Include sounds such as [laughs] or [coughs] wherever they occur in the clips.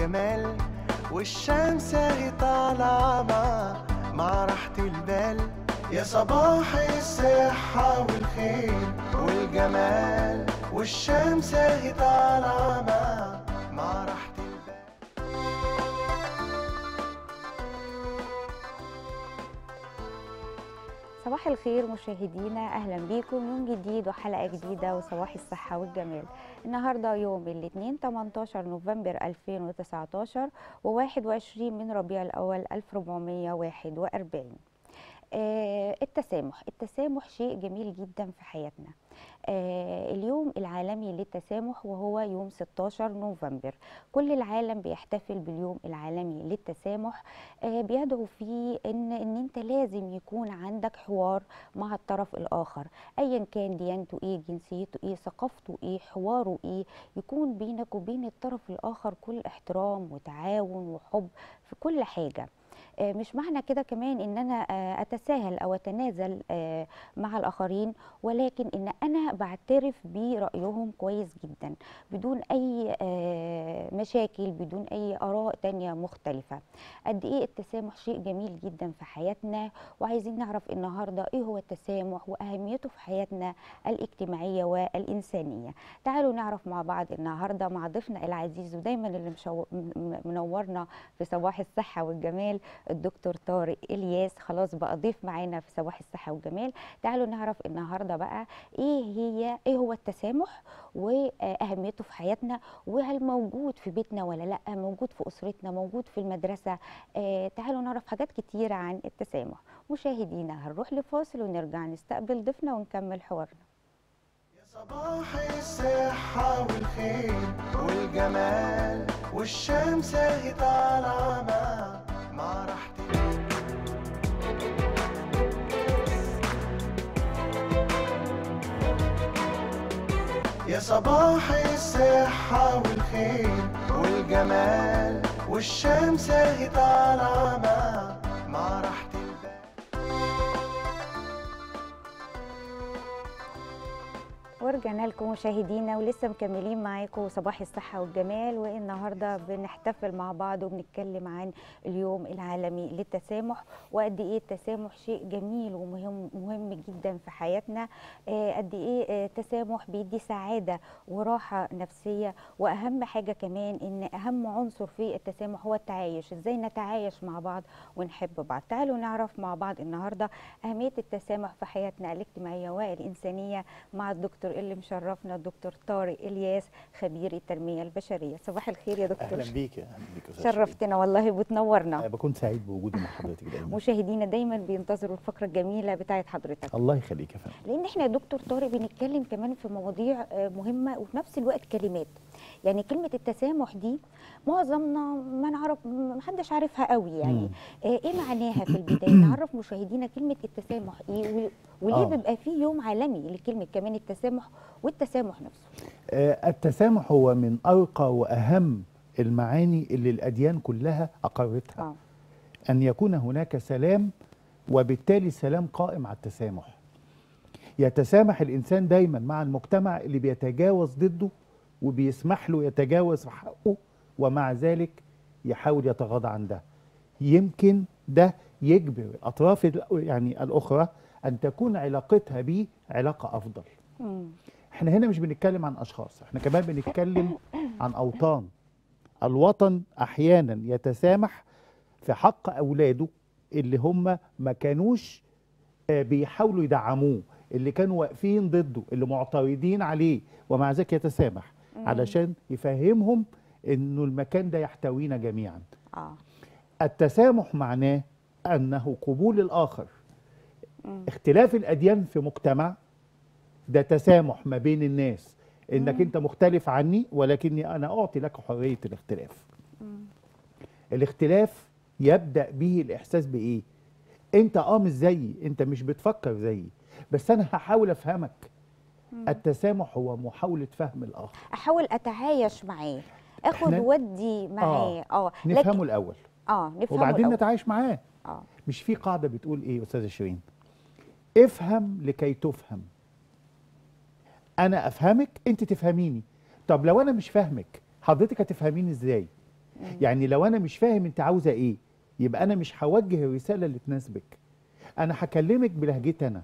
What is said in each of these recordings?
والجمال والشمس اهي طالعة مع مع راحة البال. يا صباح الصحة والخير والجمال والشمس اهي طالعة مع البال. صباح الخير مشاهدينا أهلا بيكم يوم جديد وحلقة جديدة وصباح الصحة والجمال. النهارده يوم الاثنين 18 نوفمبر 2019 و21 من ربيع الأول 1441 آه التسامح. التسامح شيء جميل جدا في حياتنا. اليوم العالمي للتسامح وهو يوم 16 نوفمبر. كل العالم بيحتفل باليوم العالمي للتسامح. آه بيدعو فيه إن إن أنت لازم يكون عندك حوار مع الطرف الآخر. ايا كان ديانته إيه جنسيته إيه ثقافته إيه حواره إيه يكون بينك وبين الطرف الآخر كل احترام وتعاون وحب في كل حاجة. آه، مش معنى كده كمان إن أنا آه، أتساهل أو أتنازل آه، مع الآخرين ولكن إن أنا بعترف برأيهم كويس جدا بدون أي آه، مشاكل بدون أي آراء تانية مختلفة. قد إيه التسامح شيء جميل جدا في حياتنا وعايزين نعرف النهارده إيه هو التسامح وأهميته في حياتنا الاجتماعية والإنسانية. تعالوا نعرف مع بعض النهارده مع ضيفنا العزيز ودايما اللي منورنا في صباح الصحة والجمال الدكتور طارق إلياس. خلاص بقى ضيف معانا في صباح الصحة والجمال تعالوا نعرف النهارده بقى إيه هي إيه هو التسامح وأهميته في حياتنا وهل موجود في بيتنا ولا لأ موجود في أسرتنا موجود في المدرسة. آه تعالوا نعرف حاجات كتيره عن التسامح. مشاهدينا هنروح لفاصل ونرجع نستقبل ضيفنا ونكمل حوارنا. صباح الصحة والخير والجمال والشمس اهي طالعة مع يا صباح الصحة والخير والجمال والشمس اهي طالعة مع راحة البال ورجعنا لكم مشاهدينا ولسه مكملين معاكم صباح الصحة والجمال. والنهاردة بنحتفل مع بعض وبنتكلم عن اليوم العالمي للتسامح. وقد إيه التسامح شيء جميل ومهم مهم جدا في حياتنا آه، قد إيه آه، التسامح بيدي سعادة وراحة نفسية. وأهم حاجة كمان إن أهم عنصر في التسامح هو التعايش. إزاي نتعايش مع بعض ونحب بعض؟ تعالوا نعرف مع بعض النهاردة أهمية التسامح في حياتنا الاجتماعية والإنسانية مع الدكتور اللي مشرفنا الدكتور طارق إلياس خبير التنميه البشرية. صباح الخير يا دكتور. أهلا بيك أهلا بيك شرفتنا والله وبتنورنا شيرين. بكون سعيد بوجودي مع حضرتك دايما. مشاهدينا دايما بينتظروا الفقرة الجميلة بتاعت حضرتك. الله يخليك يا فندم. لأن إحنا يا دكتور طارق بنتكلم كمان في مواضيع آه، مهمة وفي نفس الوقت كلمات. يعني كلمة التسامح دي معظمنا ما نعرف ما حدش عارفها قوي يعني. آه، إيه معناها في البداية؟ [coughs] نعرف مشاهدينا كلمة التسامح إيه وليه آه. بيبقى فيه يوم عالمي لكلمة كمان التسامح والتسامح نفسه. آه التسامح هو من ارقى وأهم المعاني اللي الأديان كلها أقرتها. آه. أن يكون هناك سلام وبالتالي سلام قائم على التسامح. يتسامح الإنسان دايما مع المجتمع اللي بيتجاوز ضده وبيسمح له يتجاوز في حقه ومع ذلك يحاول يتغاضى عن ده. يمكن ده يجبر الأطراف ال- يعني الأخرى أن تكون علاقتها بيه علاقة أفضل. مم. إحنا هنا مش بنتكلم عن أشخاص إحنا كمان بنتكلم عن أوطان. الوطن أحيانا يتسامح في حق أولاده اللي هم ما كانوش آه، بيحاولوا يدعموه اللي كانوا واقفين ضده اللي معترضين عليه. ومع ذلك يتسامح علشان يفهمهم إنه المكان ده يحتوينا جميعا. آه. التسامح معناه أنه قبول الآخر. مم. اختلاف الأديان في مجتمع ده تسامح ما بين الناس. إنك مم. أنت مختلف عني ولكني أنا أعطي لك حرية الاختلاف. مم. الاختلاف يبدأ به الإحساس بإيه؟ أنت آه مش زيي أنت مش بتفكر زيي بس أنا هحاول أفهمك. مم. التسامح هو محاولة فهم الآخر. أحاول أتعايش معاه. آخد ودي معاه. آه نفهمه الأول. آه نفهمه وبعدين الأول. نتعايش معاه. آه. مش في قاعدة بتقول إيه يا أستاذة شيرين؟ افهم لكي تفهم. أنا أفهمك أنت تفهميني. طب لو أنا مش فاهمك حضرتك هتفهميني إزاي؟ يعني لو أنا مش فاهم أنت عاوزة إيه؟ يبقى أنا مش هوجه الرساله اللي تناسبك أنا هكلمك بلهجتي أنا.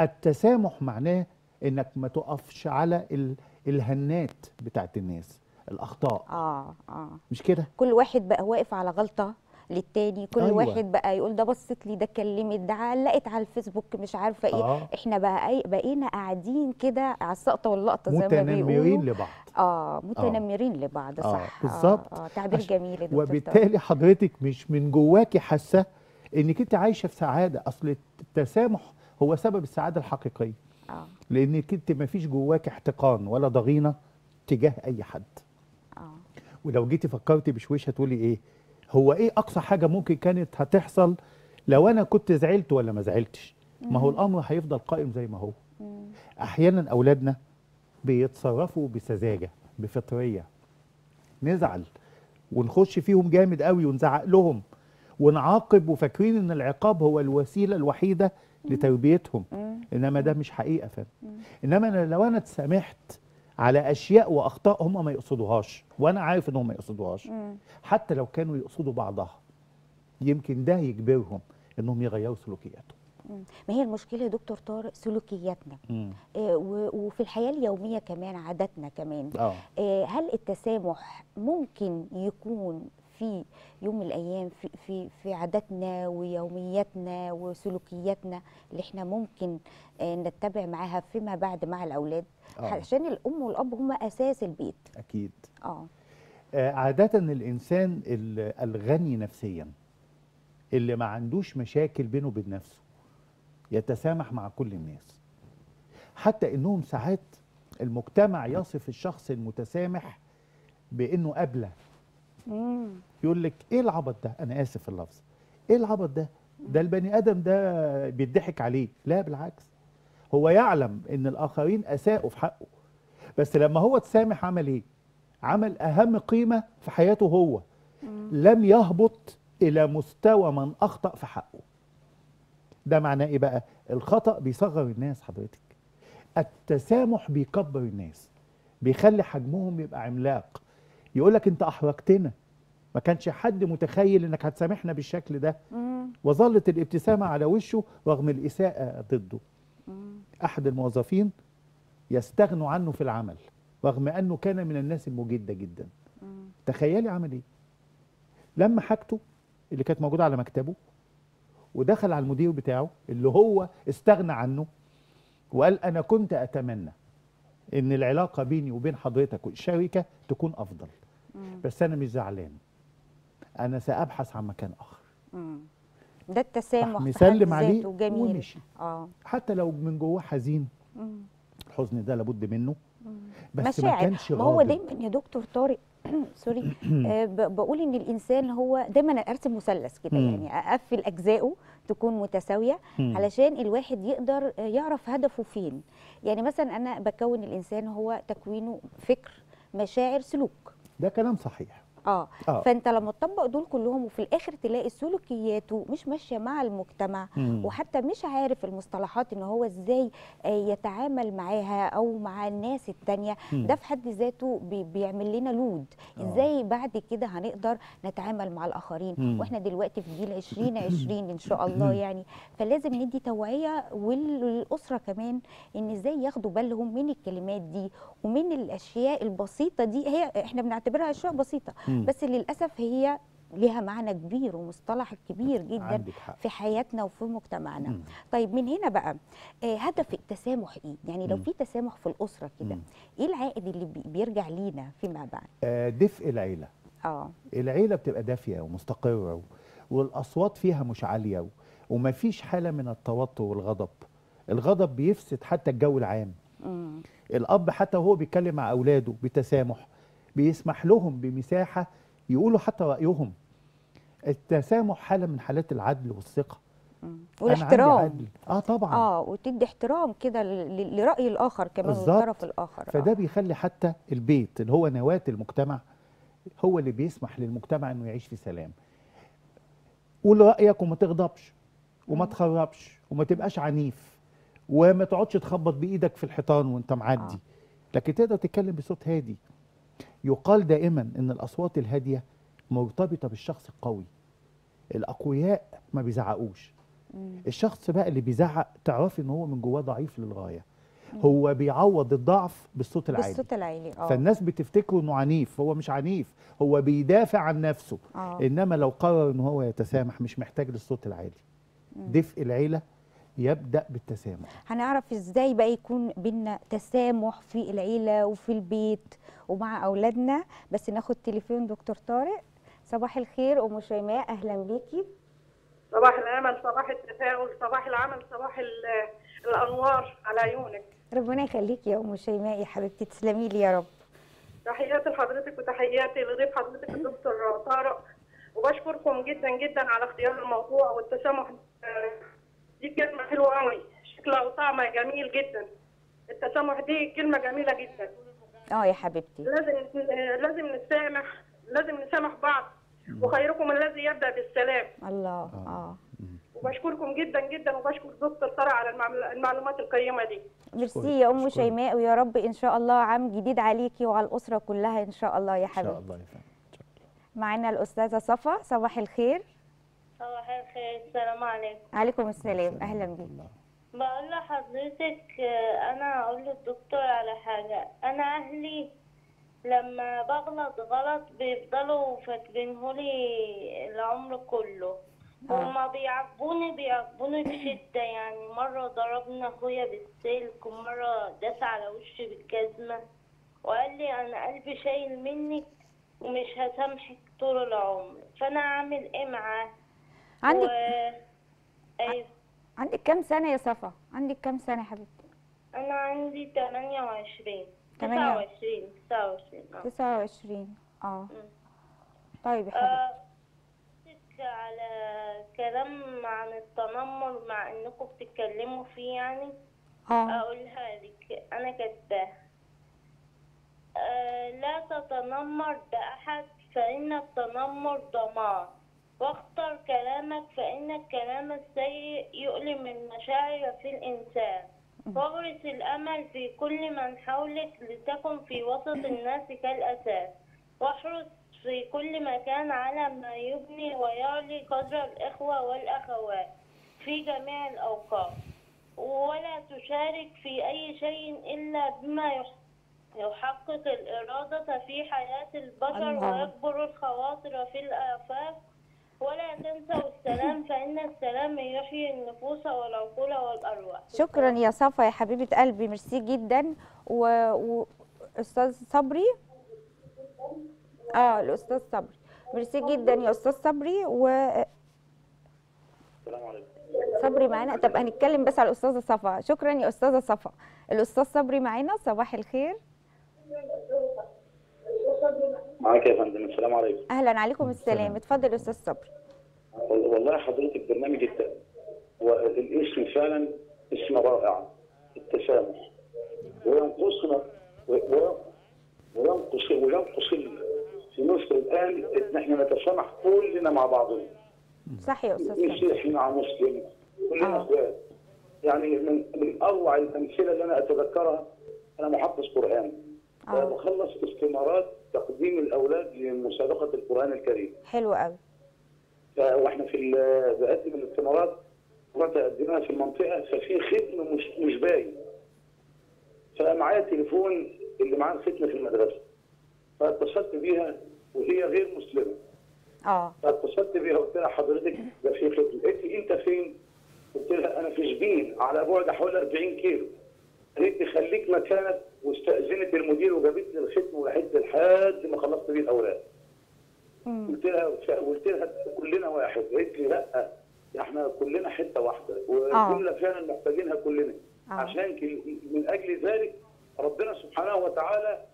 التسامح معناه إنك ما تقفش على ال- الهنات بتاعت الناس الأخطاء. آه آه. مش كده؟ كل واحد بقى واقف على غلطة للتاني. كل أيوة. واحد بقى يقول ده بصت لي ده كلمت ده علقت على الفيسبوك مش عارفة إيه. آه. إحنا بقى أي بقينا قاعدين كده على السقطة واللقطة زي ما متنمرين بيقولوا. لبعض. آه متنمرين لبعض آه، صح. بالظبط. آه, آه تعبير عش- جميل. وبالتالي حضرتك مش من جواكي حاسة إنك أنت عايشة في سعادة. أصل التسامح هو سبب السعادة الحقيقية. آه. لإنك أنت ما فيش جواك احتقان ولا ضغينة تجاه أي حد. آه. ولو جيتي فكرتي بشويش هتقولي إيه؟ هو إيه أقصى حاجة ممكن كانت هتحصل لو أنا كنت زعلت ولا ما زعلتش؟ ما هو الأمر هيفضل قائم زي ما هو. أحيانا أولادنا بيتصرفوا بسذاجة بفطرية. نزعل ونخش فيهم جامد قوي ونزعق لهم. ونعاقب وفاكرين إن العقاب هو الوسيلة الوحيدة لتربيتهم. إنما ده مش حقيقة فعلا إنما أنا لو أنا اتسامحت على أشياء وأخطاء هم ما يقصدوهاش وأنا عارف ان هم ما يقصدوهاش. حتى لو كانوا يقصدوا بعضها يمكن ده يجبرهم إنهم يغيروا سلوكياتهم. ما هي المشكلة يا دكتور طارق؟ سلوكياتنا. آه و- وفي الحياة اليومية كمان عاداتنا كمان. آه، هل التسامح ممكن يكون في يوم من الأيام في في في عاداتنا ويومياتنا وسلوكياتنا اللي إحنا ممكن آه، نتبع معاها فيما بعد مع الأولاد. آه. عشان الأم والأب هم أساس البيت. أكيد. آه. آه، عادة الإنسان ال- الغني نفسيا اللي ما عندوش مشاكل بينه وبين نفسه يتسامح مع كل الناس. حتى إنهم ساعات المجتمع يصف الشخص المتسامح بإنه أبلة. مم. يقول لك إيه العبط ده؟ أنا آسف في اللفظ. إيه العبط ده؟ ده البني آدم ده بيضحك عليه. لا بالعكس. هو يعلم إن الآخرين أساءوا في حقه. بس لما هو تسامح عمل إيه؟ عمل أهم قيمة في حياته هو. لم يهبط إلى مستوى من أخطأ في حقه. ده معناه إيه بقى؟ الخطأ بيصغر الناس حضرتك. التسامح بيكبر الناس. بيخلي حجمهم يبقى عملاق. يقول لك انت احرجتنا ما كانش حد متخيل انك هتسامحنا بالشكل ده. وظلت الابتسامة على وشه رغم الإساءة ضده. أحد الموظفين يستغنوا عنه في العمل رغم أنه كان من الناس المجدة جدا. تخيلي عمل إيه لما حاجته اللي كانت موجودة على مكتبه ودخل على المدير بتاعه اللي هو استغنى عنه وقال أنا كنت أتمنى إن العلاقة بيني وبين حضرتك والشركة تكون أفضل مم. بس أنا مش زعلان أنا سأبحث عن مكان آخر مم. ده التسامح مسلم عليه ذاته جميل ومشي آه حتى لو من جواه حزين مم. الحزن ده لابد منه بس ما مشاعر كانش ما هو. دايما يا دكتور طارق [clears throat] سوري [clears throat] آه، بقول إن الإنسان هو دايما ارسم مثلث كده مم. يعني أقفل أجزائه تكون متساوية مم. علشان الواحد يقدر آه، يعرف هدفه فين يعني مثلا أنا بكون الإنسان هو تكوينه فكر مشاعر سلوك ده كلام صحيح. آه آه. فأنت لما تطبق دول كلهم وفي الآخر تلاقي سلوكياته مش ماشية مع المجتمع مم. وحتى مش عارف المصطلحات إن هو إزاي آه، يتعامل معاها أو مع الناس التانية مم. ده في حد ذاته بي- بيعمل لنا لود آه. إزاي بعد كده هنقدر نتعامل مع الآخرين مم. وإحنا دلوقتي في جيل 2020 إن شاء [laughs] الله يعني فلازم ندي توعية وللاسره كمان إن إزاي ياخدوا بالهم من الكلمات دي ومن الأشياء البسيطة دي هي إحنا بنعتبرها أشياء بسيطة مم. بس للأسف هي ليها معنى كبير ومصطلح كبير جدا في حياتنا وفي مجتمعنا. مم. طيب من هنا بقى آه، هدف التسامح إيه؟ يعني لو مم. في تسامح في الأسرة كده. إيه العائد اللي بي- بيرجع لينا فيما بعد؟ آه دفء العيلة. آه. العيلة بتبقى دافية ومستقرة و... والأصوات فيها مش عالية و... ومفيش حالة من التوتر والغضب. الغضب بيفسد حتى الجو العام. مم. الأب حتى وهو بيتكلم مع أولاده بتسامح بيسمح لهم بمساحة يقولوا حتى رأيهم. التسامح حالة من حالات العدل والثقة. والاحترام. آه طبعا. آه وتدي احترام كده لرأي الآخر كمان. والطرف الآخر. فده آه. بيخلي حتى البيت اللي هو نواة المجتمع هو اللي بيسمح للمجتمع إنه يعيش في سلام. قول رأيك وما تغضبش وما. تخربش وما تبقاش عنيف وما تقعدش تخبط بإيدك في الحيطان وأنت معدي. لكن تقدر تتكلم بصوت هادي. يقال دائما إن الأصوات الهادية مرتبطة بالشخص القوي. الأقوياء ما بيزعقوش. الشخص بقى اللي بيزعق تعرفي إن هو من جواه ضعيف للغاية. هو بيعوض الضعف بالصوت العالي. بالصوت العالي آه. فالناس بتفتكره إنه عنيف. هو مش عنيف. هو بيدافع عن نفسه. آه. إنما لو قرر إن هو يتسامح مش محتاج للصوت العالي. دفء العيلة يبدأ بالتسامح. هنعرف إزاي بقى يكون بينا تسامح في العيلة وفي البيت ومع أولادنا. بس ناخد تليفون دكتور طارق. صباح الخير أم شيماء. أهلا بيكي. صباح الامل صباح التفاؤل صباح العمل صباح ال- الأنوار على عيونك. ربنا يخليكي يا أم شيماء. يا حبيبتي تسلمي لي يا رب. تحياتي لحضرتك وتحياتي لضيف حضرتك الدكتور طارق. وبشكركم جدا جدا على اختيار الموضوع والتسامح. دي كلمة حلوة قوي شكلها وطعمها جميل جدا. التسامح دي كلمة جميلة جدا. آه يا حبيبتي. لازم آه، لازم نسامح لازم نسامح بعض. وخيركم الذي يبدأ بالسلام. الله. آه. وبشكركم جدا جدا وبشكر دكتور طارق على المعلو- المعلومات القيمة دي. ميرسي يا أم. شيماء ويا رب إن شاء الله عام جديد عليكي وعلى الأسرة كلها إن شاء الله يا إن شاء حبيبتي. الله يا فندم. معانا الأستاذة صفا صباح الخير. صباح الخير السلام عليكم. عليكم السلام أهلا بيك. بقول لحضرتك أنا أقول للدكتور على حاجة. أنا أهلي لما بغلط غلط بيفضلوا فاكرينهولي العمر كله. آه. هما بيعاقبوني بيعاقبوني بشدة. يعني مرة ضربنا أخويا بالسلك ومرة داس على وشي بالجزمة وقال لي أنا قلبي شايل منك ومش هسامحك طول العمر. فأنا أعمل إيه معاه؟ عندك و... أيوه عندك كام سنة يا صفا؟ عندك كام سنة يا حبيبتي؟ أنا عندي تمانية وعشرين. تمانية. تسعة وعشرين. تسعة وعشرين آه. 29 آه. مم. طيب يا حبيبتي. آه، على كلام عن التنمر مع إنكم بتتكلموا فيه يعني؟ آه. أقولها لك. أنا كاتباها. آه، لا تتنمر بأحد فإن التنمر دمار واختر كلامك فإن الكلام السيء يؤلم المشاعر في الإنسان. واغرس الأمل في كل من حولك لتكن في وسط الناس كالأساس. واحرص في كل مكان على ما يبني ويعلي قدر الإخوة والأخوات في جميع الأوقات. ولا تشارك في أي شيء إلا بما يح- يحقق الإرادة في حياة البشر. ويكبر الخواطر في الآفاق ولا تنسوا السلام فإن السلام يحيي النفوس والعقول والأرواح. شكرا يا صفا يا حبيبة قلبي. ميرسي جدا. و... و... أستاذ صبري؟ آه الأستاذ صبري. ميرسي جدا يا أستاذ صبري. و السلام عليكم. صبري معانا. طب هنتكلم بس على الأستاذة صفا. شكرا يا أستاذة صفا. الأستاذ صبري معانا. صباح الخير. معاك يا فندم السلام عليكم. أهلا عليكم السلام. اتفضل يا أستاذ صبري. وال- والله حضرتك برنامج الت... والاسم فعلا اسم رائع التسامح. وينقصنا. وينقص وينقص في مصر الآن ان إحنا نتسامح كلنا مع بعضنا. صح يا أستاذ مسيحي مع مسلم كلنا آه. اخوات يعني من من أروع الأمثلة اللي أنا أتذكرها أنا محفظ قرآن. آه. بخلص استمارات تقديم الأولاد لمسابقة القرآن الكريم. حلو قوي. وإحنا في بقدم الاستمارات رحت اقدمها في المنطقة ففي ختم مش مش باين. فمعايا تليفون اللي معاه الختم في المدرسة. فاتصلت بيها وهي غير مسلمة. آه. فاتصلت بيها قلت لها حضرتك ده في ختم. قالت لي أنت فين؟ قلت لها أنا في شبين على بعد حوالي 40 كيلو. قالت لي خليك مكانك واستأذنت المدير وجابت لي الختم لي لحد ما خلصت بيه الاوراق. قلت لها قلت لها كلنا واحد. قالت لي لأ ده إحنا كلنا حتة واحدة والجملة فعلا محتاجينها كلنا. آه. عشان من أجل ذلك ربنا سبحانه وتعالى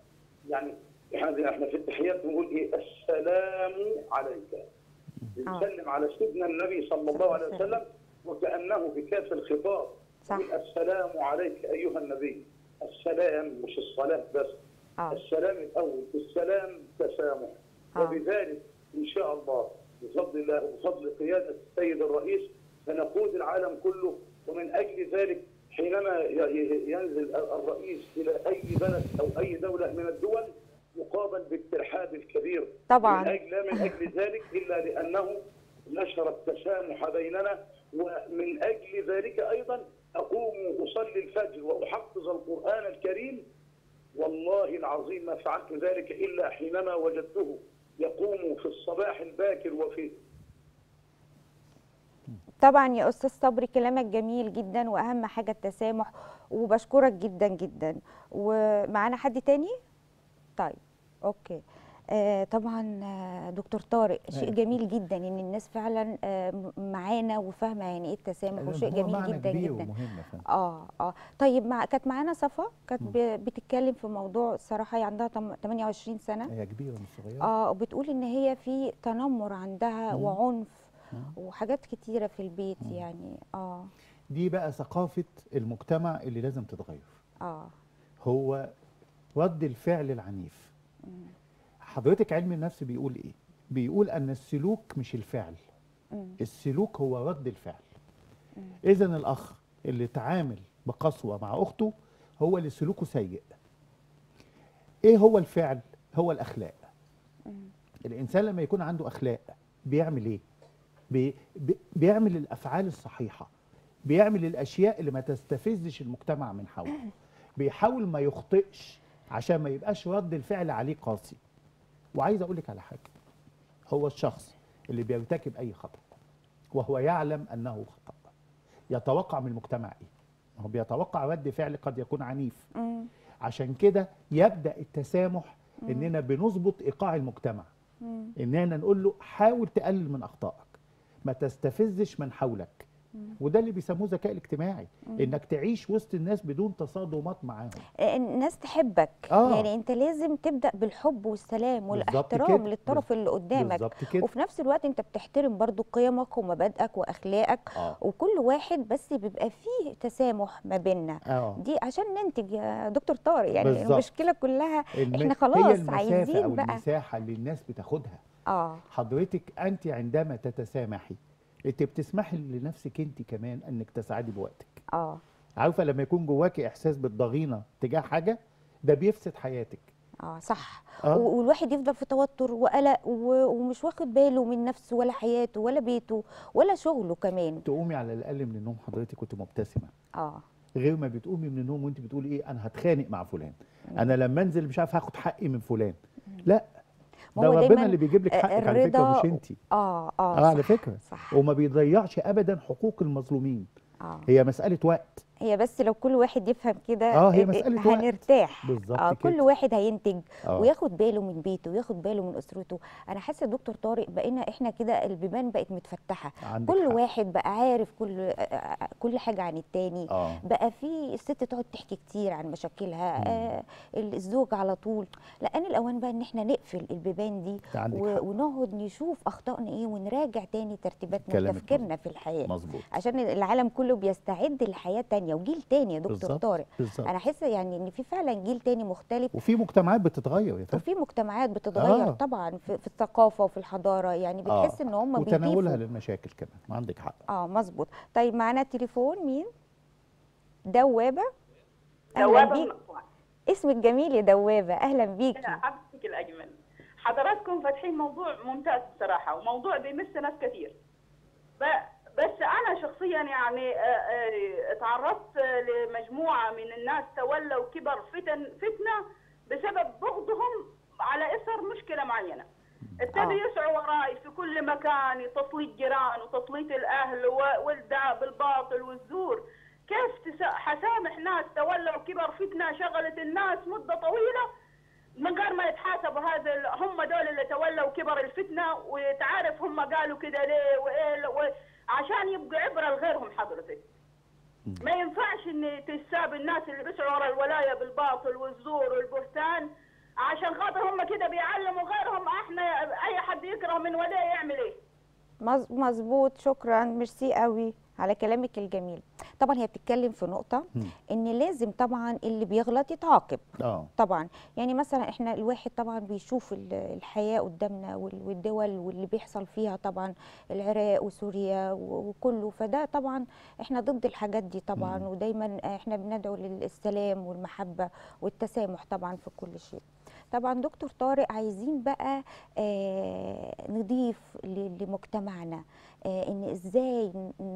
يعني إحنا إحنا في التحيات بنقول إيه؟ السلام عليك. بنسلم على سيدنا النبي صلى الله عليه وسلم وكأنه بكاف الخطاب. السلام عليك أيها النبي. السلام مش الصلاة بس آه. السلام الأول السلام تسامح. آه. وبذلك إن شاء الله بفضل الله وبفضل قيادة السيد الرئيس سنقود العالم كله. ومن أجل ذلك حينما ينزل الرئيس إلى أي بلد أو أي دولة من الدول يقابل بالترحاب الكبير. طبعاً. من أجل لا من أجل ذلك إلا لأنه نشر التسامح بيننا. ومن أجل ذلك أيضا أقوم أصلي الفجر وأحفظ القرآن الكريم والله العظيم ما فعلت ذلك إلا حينما وجدته يقوم في الصباح الباكر وفي طبعا يا أستاذ صبري كلامك جميل جدا وأهم حاجة التسامح وبشكرك جدا جدا. ومعانا حد تاني؟ طيب أوكي. آه طبعا آه، دكتور طارق شيء أيوة. جميل جدا إن الناس فعلا آه، معانا وفاهمة يعني إيه التسامح وشيء هو جميل جدا جدا. آه آه. طيب مع كانت معانا صفا كانت بتتكلم في موضوع الصراحه هي عندها تم- 28 سنة. هي كبيرة مش صغيره آه وبتقول إن هي في تنمر عندها مم. وعنف مم. وحاجات كتيرة في البيت يعني. آه. دي بقى ثقافة المجتمع اللي لازم تتغير. آه. هو رد الفعل العنيف. حضرتك علم النفس بيقول إيه؟ بيقول أن السلوك مش الفعل. السلوك هو رد الفعل. اذا الأخ اللي تعامل بقسوة مع أخته هو اللي سلوكه سيء. إيه هو الفعل؟ هو الأخلاق. الإنسان لما يكون عنده أخلاق بيعمل إيه؟ بي بيعمل الأفعال الصحيحة. بيعمل الأشياء اللي ما تستفزش المجتمع من حوله. [coughs] بيحاول ما يخطئش عشان ما يبقاش رد الفعل عليه قاسي. وعايز أقول لك على حاجة. هو الشخص اللي بيرتكب أي خطأ وهو يعلم أنه خطأ. يتوقع من المجتمع إيه؟ هو بيتوقع رد فعل قد يكون عنيف. مم. عشان كده يبدأ التسامح إننا بنظبط إيقاع المجتمع. مم. إننا نقول له حاول تقلل من أخطائك. ما تستفزش من حولك. وده اللي بيسموه ذكاء الاجتماعي إنك تعيش وسط الناس بدون تصادمات معاهم. آه، الناس تحبك. آه. يعني أنت لازم تبدأ بالحب والسلام والاحترام. للطرف اللي قدامك. وفي نفس الوقت أنت بتحترم برضو قيمك ومبادئك وأخلاقك. آه. وكل واحد بس بيبقى فيه تسامح ما بيننا. آه. دي عشان ننتج يا دكتور طارق. يعني بالظبط. المشكلة كلها الم- إحنا هي خلاص المسافة عايزين أو بقى. المساحة اللي الناس بتاخدها. آه. حضرتك أنت عندما تتسامحي أنت بتسمحي لنفسك أنت كمان أنك تسعدي بوقتك. آه. عارفة لما يكون جواكي إحساس بالضغينة تجاه حاجة ده بيفسد حياتك. آه صح. آه. والواحد يفضل في توتر وقلق ومش واخد باله من نفسه ولا حياته ولا بيته ولا شغله كمان. تقومي على الأقل من النوم حضرتك كنت مبتسمة. آه. غير ما بتقومي من النوم وانت بتقولي إيه أنا هتخانق مع فلان. أنا لما انزل مش عارف هاخد حقي من فلان. لا ده ربنا اللي بيجيب لك آه، حقك على فكرة مش انت آه آه آه على فكرة. صح. وما بيضيعش ابدا حقوق المظلومين. آه. هي مسألة وقت. هي بس لو كل واحد يفهم كده آه، هي إيه- مسألة وقت. هنرتاح بالظبط آه كل. واحد هينتج آه. وياخد باله من بيته وياخد باله من أسرته أنا حاسة دكتور طارق بقينا إحنا كده البيبان بقت متفتحة كل حق. واحد بقى عارف كل آه، آه، كل حاجة عن التاني آه بقى في الست تقعد تحكي كتير عن مشاكلها آه الزوج على طول لا ان الأوان بقى إن إحنا نقفل البيبان دي. ونقعد نشوف أخطائنا إيه ونراجع تاني ترتيباتنا وتفكيرنا في الحياة مظبوط عشان العالم كله بيستعد لحياة تانية وجيل تاني يا دكتور بالظبط طارق. بالظبط. أنا حاسه يعني إن في فعلا جيل تاني مختلف. وفي مجتمعات بتتغير يا وفي مجتمعات بتتغير آه. طبعا في, في الثقافة وفي الحضارة. يعني بتحس إن هم وتناولها للمشاكل كمان. عندك حق. آه مظبوط. طيب معانا تليفون مين؟ دوابة. أهلا دوابة بيك. اسمك جميل يا دوابة. أهلا بيكي. أنا حبيبتك الأجمل. حضراتكم فاتحين موضوع ممتاز بصراحة وموضوع بيمس ناس كثير. ب- بس أنا شخصيا يعني آه، آه، تعرضت لمجموعة من الناس تولوا كبر فتن فتنة بسبب بغضهم على إثر مشكلة معينة. ابتدوا يسعوا وراي في كل مكان تسليط جيران وتسليط الأهل و- والدعاء بالباطل والزور. كيف حسامح ناس تولوا كبر فتنة شغلت الناس مدة طويلة من غير ما يتحاسبوا هذا هم دول اللي تولوا كبر الفتنة وتعرف هم قالوا كده ليه وإيه عشان يبقوا عبره لغيرهم حضرتك. ما ينفعش ان تساب الناس اللي بيسعوا ورا الولاية بالباطل والزور والبهتان عشان خاطر هم كده بيعلموا غيرهم إحنا أي حد يكره من وليه يعمل إيه؟ مظ- مظبوط شكرا ميرسي قوي على كلامك الجميل. طبعا هي بتتكلم في نقطة مم. إن لازم طبعا اللي بيغلط يتعاقب. آه. طبعا. يعني مثلا إحنا الواحد طبعا بيشوف ال- الحياة قدامنا وال- والدول واللي بيحصل فيها طبعا العراق وسوريا وكله. فده طبعا إحنا ضد الحاجات دي طبعا. مم. ودايما إحنا بندعو للسلام والمحبة والتسامح طبعا في كل شيء. طبعا دكتور طارق عايزين بقى آه نضيف لمجتمعنا آه إن إزاي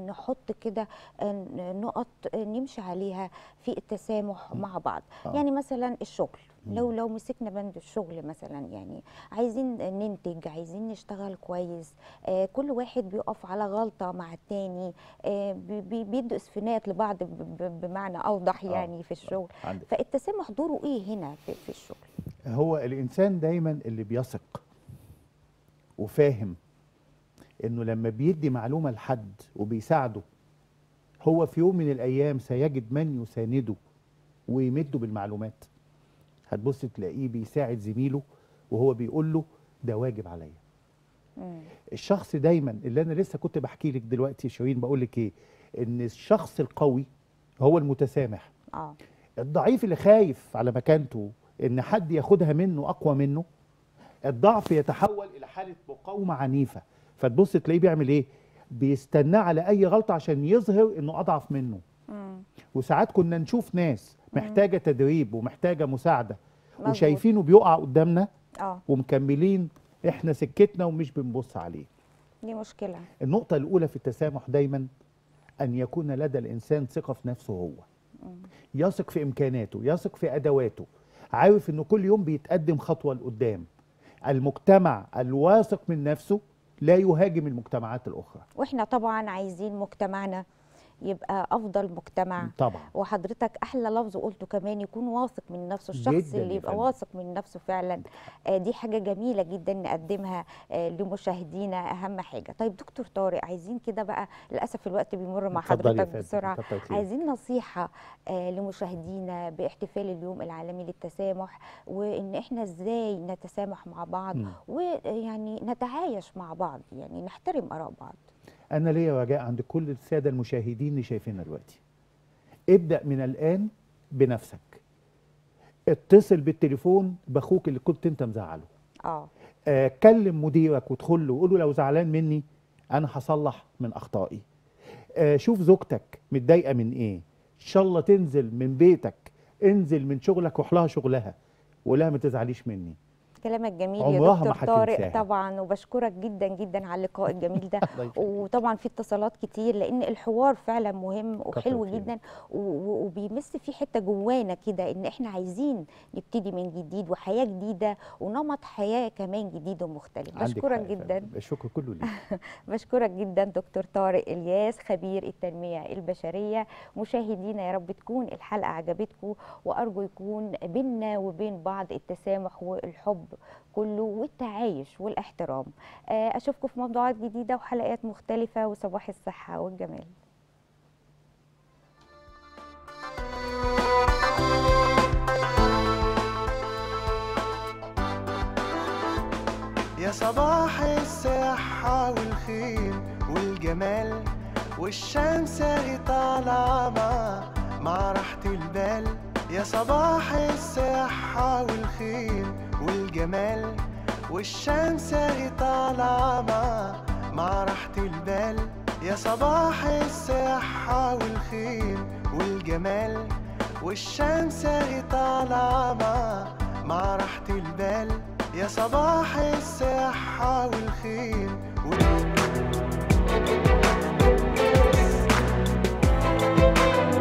نحط كده آه، نقط نمشي عليها في التسامح مع بعض. يعني مثلا الشغل لو لو مسكنا بند الشغل مثلا يعني عايزين ننتج عايزين نشتغل كويس آه كل واحد بيقف على غلطة مع التاني آه بي- بي- بيدوا اسفنات لبعض بمعنى أوضح آه. يعني في الشغل. فالتسامح دوره إيه هنا في, في الشغل؟ هو الإنسان دايما اللي بيثق وفاهم إنه لما بيدي معلومة لحد وبيساعده هو في يوم من الأيام سيجد من يسانده ويمده بالمعلومات. هتبص تلاقيه بيساعد زميله وهو بيقول له ده واجب عليا. الشخص دايما اللي أنا لسه كنت بحكي لك دلوقتي شيرين بقول لك إيه؟ إن الشخص القوي هو المتسامح. آه. الضعيف اللي خايف على مكانته إن حد ياخدها منه أقوى منه الضعف يتحول إلى حالة مقاومة عنيفة. فتبص تلاقيه بيعمل إيه؟ بيستناه على أي غلطة عشان يظهر إنه أضعف منه. مم. وساعات كنا نشوف ناس محتاجة تدريب ومحتاجة مساعدة مظبوط. وشايفينه بيقع قدامنا آه. ومكملين إحنا سكتنا ومش بنبص عليه. دي مشكلة. النقطة الأولى في التسامح دايما أن يكون لدى الإنسان ثقة في نفسه هو. يثق في إمكاناته يثق في أدواته عارف إنه كل يوم بيتقدم خطوة لقدام. المجتمع الواثق من نفسه لا يهاجم المجتمعات الأخرى. وإحنا طبعا عايزين مجتمعنا يبقى أفضل مجتمع طبعا وحضرتك أحلى لفظ قلته كمان يكون واثق من نفسه الشخص اللي يبقى. واثق من نفسه فعلا آه دي حاجة جميلة جدا نقدمها آه لمشاهدينا أهم حاجة طيب دكتور طارق عايزين كده بقى للأسف الوقت بيمر مع حضرتك بسرعة. عايزين نصيحة آه لمشاهدينا باحتفال اليوم العالمي للتسامح وإن إحنا إزاي نتسامح مع بعض. ويعني نتعايش مع بعض يعني نحترم آراء بعض أنا ليا رجاء عند كل السادة المشاهدين اللي شايفيننا دلوقتي. ابدأ من الآن بنفسك. اتصل بالتليفون بأخوك اللي كنت أنت مزعله. آه. آه، كلم مديرك وادخل له وقول له لو زعلان مني أنا هصلح من أخطائي. آه، شوف زوجتك متضايقة من إيه. إن شاء الله تنزل من بيتك انزل من شغلك روح لها شغلها وقول لها ما تزعليش مني. كلامك جميل يا دكتور طارق. طبعا وبشكرك جدا جدا على اللقاء الجميل ده. [laughs] وطبعا في اتصالات كتير لأن الحوار فعلا مهم وحلو. جدا وبيمس في حتة جوانا كده إن إحنا عايزين نبتدي من جديد وحياة جديدة ونمط حياة كمان جديد ومختلف بشكرك جدا. الشكر كله ليك [laughs] بشكرك جدا دكتور طارق إلياس خبير التنمية البشرية مشاهدينا يا رب تكون الحلقة عجبتكم وأرجو يكون بيننا وبين بعض التسامح والحب كله والتعايش والاحترام. آه، أشوفكم في موضوعات جديدة وحلقات مختلفة وصباح الصحة والجمال. يا صباح الصحة والخير والجمال والشمس اهي طالعة مع مع راحة البال. يا صباح الصحة والخير والجمال والشمس اهي طالعة مع مع راحة البال. يا صباح الصحة والخير والجمال والشمس اهي طالعة مع مع راحة البال. يا صباح الصحة والخير وال-